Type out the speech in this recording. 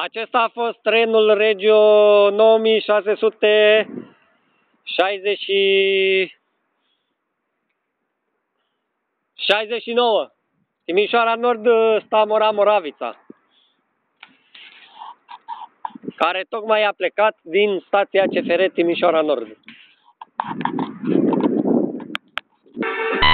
Acesta a fost trenul Regio 9660 69. Timișoara Nord, uh, Stamora, Moravița. Care tocmai a plecat din stația CFR Timișoara Nord.